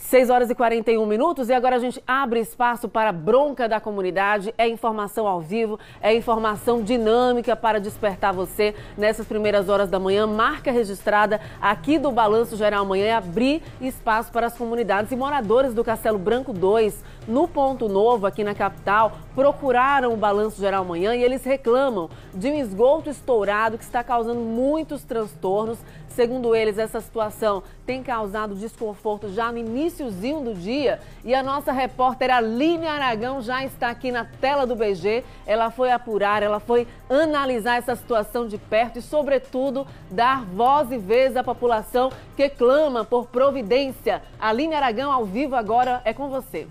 6 horas e 41 minutos e agora a gente abre espaço para bronca da comunidade. É informação ao vivo, é informação dinâmica para despertar você nessas primeiras horas da manhã. Marca registrada aqui do Balanço Geral Amanhã é abrir espaço para as comunidades e moradores do Castelo Branco 2, no Ponto Novo, aqui na capital, procuraram o Balanço Geral Amanhã e eles reclamam de um esgoto estourado que está causando muitos transtornos Segundo eles, essa situação tem causado desconforto já no iníciozinho do dia. E a nossa repórter Aline Aragão já está aqui na tela do BG. Ela foi apurar, ela foi analisar essa situação de perto e, sobretudo, dar voz e vez à população que clama por providência. Aline Aragão, ao vivo agora, é com você.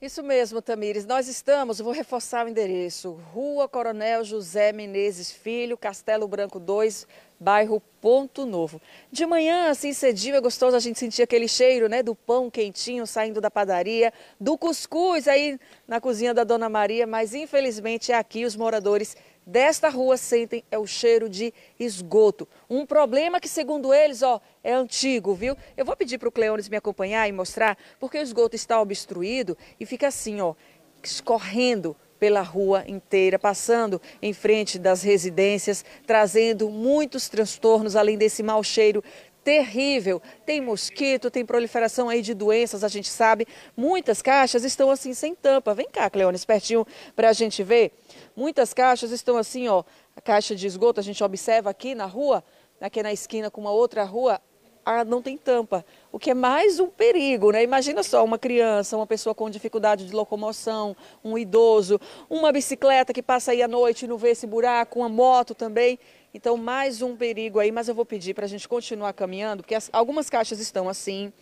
Isso mesmo, Tamires. Nós estamos, vou reforçar o endereço, Rua Coronel José Menezes Filho, Castelo Branco 2, bairro Ponto Novo. De manhã, assim cedinho, é gostoso a gente sentir aquele cheiro, né, do pão quentinho saindo da padaria, do cuscuz aí na cozinha da Dona Maria, mas infelizmente aqui os moradores desta rua sentem é o cheiro de esgoto. Um problema que, segundo eles, ó, é antigo, viu? Eu vou pedir para o Cleones me acompanhar e mostrar, porque o esgoto está obstruído e fica assim, ó, escorrendo pela rua inteira, passando em frente das residências, trazendo muitos transtornos, além desse mau cheiro terrível. Tem mosquito, tem proliferação aí de doenças, a gente sabe. Muitas caixas estão assim sem tampa. Vem cá, Cleones, pertinho para a gente ver. Muitas caixas estão assim, ó, a caixa de esgoto, a gente observa aqui na rua, aqui na esquina com uma outra rua, a, não tem tampa, o que é mais um perigo, né? Imagina só uma criança, uma pessoa com dificuldade de locomoção, um idoso, uma bicicleta que passa aí à noite e não vê esse buraco, uma moto também. Então, mais um perigo aí, mas eu vou pedir para a gente continuar caminhando, porque as, algumas caixas estão assim.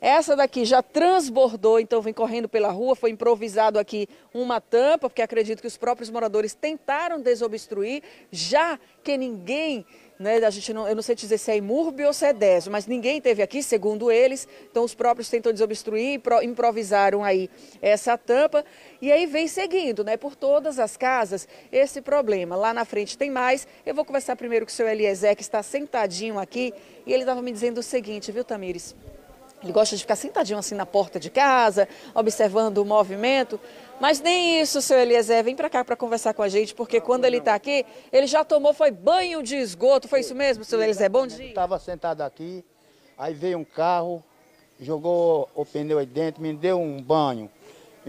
Essa daqui já transbordou, então vem correndo pela rua, foi improvisado aqui uma tampa, porque acredito que os próprios moradores tentaram desobstruir, já que ninguém né, a gente não, eu não sei dizer se é Imurb ou se é Deso, mas ninguém teve aqui, segundo eles, então os próprios tentam desobstruir, improvisaram aí essa tampa e aí vem seguindo, né, por todas as casas esse problema. Lá na frente tem mais, eu vou conversar primeiro com o seu Eliezer, que está sentadinho aqui, e ele estava me dizendo o seguinte, viu Tamires? Ele gosta de ficar sentadinho assim na porta de casa, observando o movimento. Mas nem isso, seu Eliezer, vem para cá para conversar com a gente, porque quando ele está aqui, ele já tomou, foi banho de esgoto. Foi isso mesmo, seu Eliezer? Bom dia. Estava sentado aqui, aí veio um carro, jogou o pneu aí dentro, me deu um banho.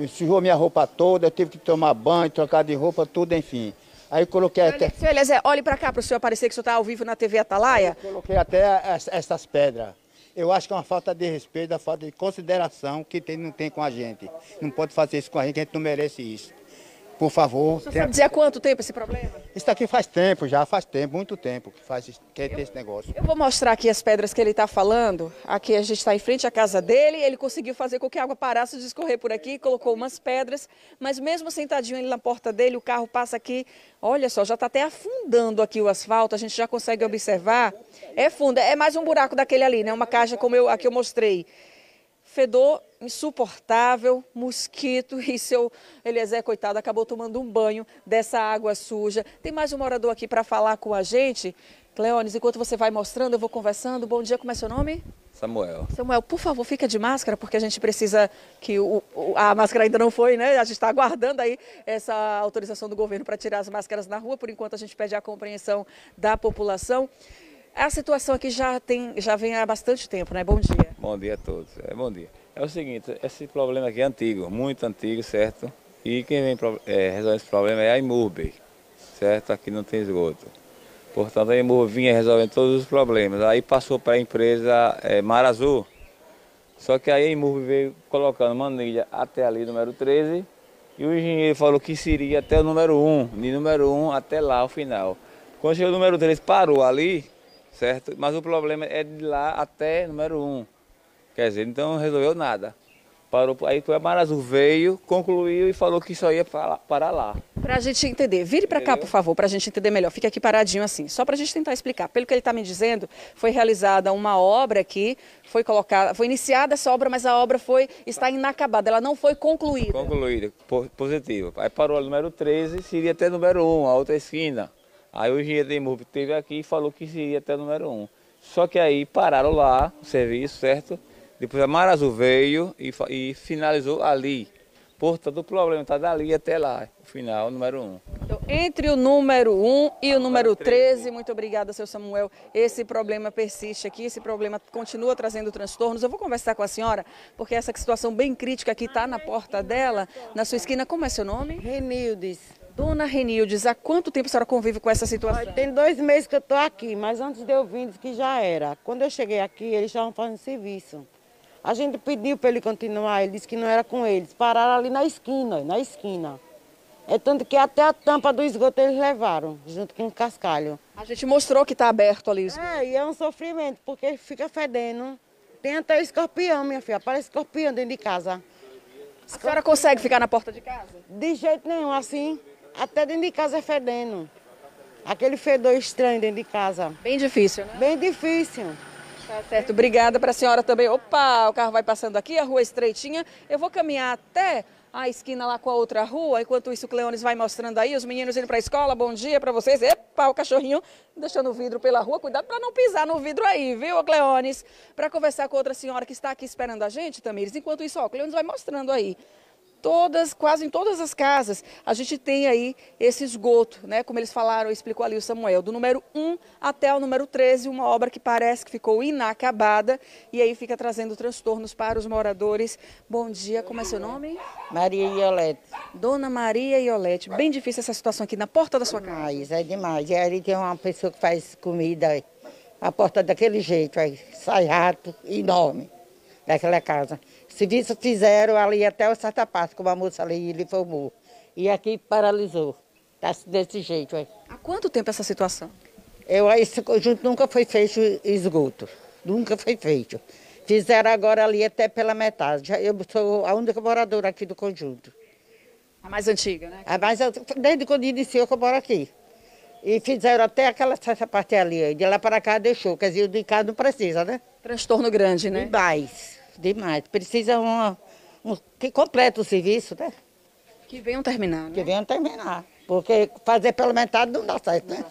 Sujou minha roupa toda, eu tive que tomar banho, trocar de roupa, tudo, enfim. Aí coloquei até... Seu Eliezer, olhe para cá para o senhor aparecer que o senhor está ao vivo na TV Atalaia. Eu coloquei até essas pedras. Eu acho que é uma falta de respeito, uma falta de consideração que tem, não tem com a gente. Não pode fazer isso com a gente, a gente não merece isso. Por favor. Você sabe dizer há quanto tempo esse problema? Isso aqui faz tempo já, faz tempo, muito tempo que faz que eu, esse negócio. Eu vou mostrar aqui as pedras que ele está falando. Aqui a gente está em frente à casa dele, ele conseguiu fazer com que a água parasse de escorrer por aqui, colocou umas pedras, mas mesmo sentadinho ali na porta dele, o carro passa aqui, olha só, já está até afundando aqui o asfalto, a gente já consegue observar. É fundo, é mais um buraco daquele ali, né? Uma caixa como eu, a que eu mostrei fedor insuportável, mosquito e seu Eliezer, coitado, acabou tomando um banho dessa água suja. Tem mais um morador aqui para falar com a gente. Cleones, enquanto você vai mostrando, eu vou conversando. Bom dia, como é seu nome? Samuel. Samuel, por favor, fica de máscara, porque a gente precisa que o, a máscara ainda não foi, né? A gente está aguardando aí essa autorização do governo para tirar as máscaras na rua. Por enquanto, a gente pede a compreensão da população. A situação aqui já, tem, já vem há bastante tempo, né? Bom dia. Bom dia a todos. É, bom dia. É o seguinte, esse problema aqui é antigo, muito antigo, certo? E quem vem é, resolver esse problema é a Imurbe, certo? Aqui não tem esgoto. Portanto, a Imurbe vinha resolvendo todos os problemas. Aí passou para a empresa é, Mar Azul. Só que aí a Imurbe veio colocando manilha até ali, número 13, e o engenheiro falou que seria até o número 1, de número 1 até lá, o final. Quando chegou o número 13, parou ali, certo? Mas o problema é de lá até número 1. Quer dizer, então não resolveu nada. Parou, aí o Amarazul veio, concluiu e falou que só ia parar lá. Para a gente entender, vire para cá, por favor, para a gente entender melhor. Fique aqui paradinho assim, só para a gente tentar explicar. Pelo que ele está me dizendo, foi realizada uma obra aqui, foi colocada, foi iniciada essa obra, mas a obra foi está inacabada, ela não foi concluída. Concluída, positivo. Aí parou o número 13, seria até número 1, a outra esquina. Aí o engenheiro de Imurbe esteve aqui e falou que seria até o número 1. Só que aí pararam lá o serviço, certo? Depois a Mar Azul veio e, e finalizou ali. Portanto, o problema está dali até lá, o final, número 1. Um. Então, entre o número 1 um e o número 13, muito obrigada, seu Samuel. Esse problema persiste aqui, esse problema continua trazendo transtornos. Eu vou conversar com a senhora, porque essa situação bem crítica aqui está na porta dela, na sua esquina. Como é seu nome? Renildes. Dona Renildes, há quanto tempo a senhora convive com essa situação? Tem dois meses que eu estou aqui, mas antes de eu vir, que já era. Quando eu cheguei aqui, eles estavam fazendo serviço. A gente pediu para ele continuar, ele disse que não era com eles. Pararam ali na esquina, na esquina. É tanto que até a tampa do esgoto eles levaram, junto com o cascalho. A gente mostrou que está aberto ali. É, e é um sofrimento, porque fica fedendo. Tem até escorpião, minha filha, aparece escorpião dentro de casa. A senhora consegue ficar na porta de casa? De jeito nenhum, assim, até dentro de casa é fedendo. Aquele fedor estranho dentro de casa. Bem difícil, né? Bem difícil. Tá certo, obrigada para a senhora também. Opa, o carro vai passando aqui, a rua estreitinha. Eu vou caminhar até a esquina lá com a outra rua. Enquanto isso, o Cleones vai mostrando aí, os meninos indo para a escola. Bom dia para vocês. Epa, o cachorrinho deixando o vidro pela rua. Cuidado para não pisar no vidro aí, viu, Cleones? Para conversar com outra senhora que está aqui esperando a gente, Tamires. Enquanto isso, ó, o Cleones vai mostrando aí todas, quase em todas as casas, a gente tem aí esse esgoto, né? Como eles falaram, explicou ali o Samuel, do número 1 até o número 13, uma obra que parece que ficou inacabada e aí fica trazendo transtornos para os moradores. Bom dia, como é seu nome? Maria Iolete. Dona Maria Iolete, bem difícil essa situação aqui na porta da sua casa. Demais, é demais. E aí tem uma pessoa que faz comida, a porta daquele jeito, aí sai rato enorme daquela casa. Serviço fizeram ali até o certa parte, como a moça ali lhe formou. E aqui paralisou. Está desse jeito aí. Há quanto tempo essa situação? Eu, esse conjunto nunca foi feito esgoto. Nunca foi feito. Fizeram agora ali até pela metade. Eu sou a única moradora aqui do conjunto. A mais antiga, né? A mais, desde quando iniciou que eu moro aqui. E fizeram até aquela essa parte ali. De lá para cá deixou. Quer dizer, o de cá não precisa, né? Transtorno grande, né? Demais, demais. Precisa uma, um, que complete o serviço, né? Que venham terminar, né? Que venham terminar. Porque fazer pela metade não dá certo, né?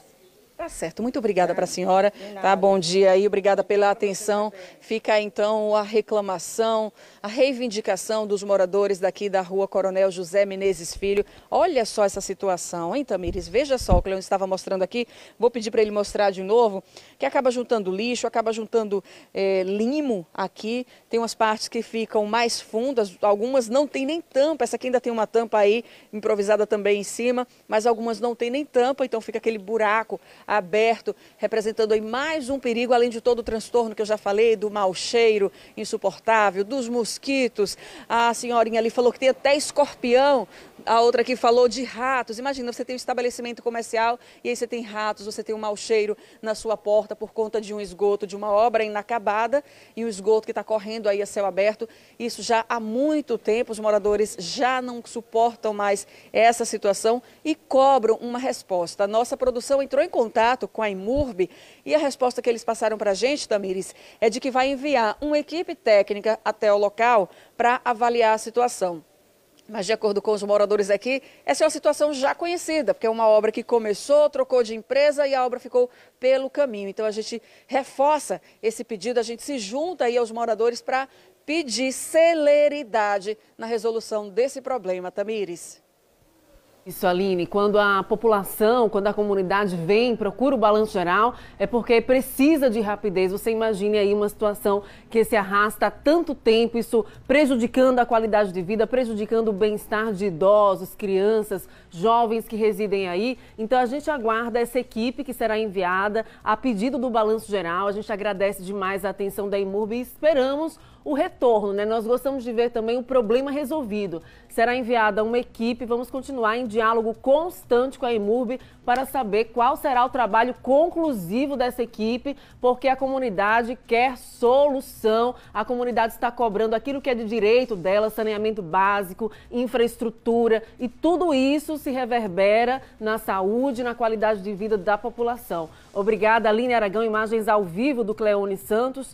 Tá certo, muito obrigada para a senhora. Tá, bom dia aí, obrigada pela atenção. Fica então a reclamação, a reivindicação dos moradores daqui da rua Coronel José Menezes Filho. Olha só essa situação, hein, Tamires? Veja só o que ele estava mostrando aqui. Vou pedir para ele mostrar de novo, que acaba juntando lixo, acaba juntando é, limo aqui. Tem umas partes que ficam mais fundas, algumas não tem nem tampa. Essa aqui ainda tem uma tampa aí, improvisada também em cima, mas algumas não tem nem tampa, então fica aquele buraco aberto, representando aí mais um perigo, além de todo o transtorno que eu já falei, do mau cheiro insuportável, dos mosquitos. A senhorinha ali falou que tem até escorpião a outra aqui falou de ratos. Imagina, você tem um estabelecimento comercial e aí você tem ratos, você tem um mau cheiro na sua porta por conta de um esgoto, de uma obra inacabada e o esgoto que está correndo aí a céu aberto. Isso já há muito tempo, os moradores já não suportam mais essa situação e cobram uma resposta. A nossa produção entrou em contato com a Imurb e a resposta que eles passaram para a gente, Tamires, é de que vai enviar uma equipe técnica até o local para avaliar a situação. Mas, de acordo com os moradores aqui, essa é uma situação já conhecida, porque é uma obra que começou, trocou de empresa e a obra ficou pelo caminho. Então, a gente reforça esse pedido, a gente se junta aí aos moradores para pedir celeridade na resolução desse problema. Tamires. Isso, Aline, quando a população, quando a comunidade vem, procura o balanço geral, é porque precisa de rapidez. Você imagine aí uma situação que se arrasta há tanto tempo, isso prejudicando a qualidade de vida, prejudicando o bem-estar de idosos, crianças, jovens que residem aí. Então a gente aguarda essa equipe que será enviada a pedido do balanço geral. A gente agradece demais a atenção da Imurb e esperamos o retorno, né? Nós gostamos de ver também o problema resolvido. Será enviada uma equipe, vamos continuar em diálogo constante com a Imurb para saber qual será o trabalho conclusivo dessa equipe, porque a comunidade quer solução, a comunidade está cobrando aquilo que é de direito dela, saneamento básico, infraestrutura, e tudo isso se reverbera na saúde, na qualidade de vida da população. Obrigada, Aline Aragão, imagens ao vivo do Cleone Santos.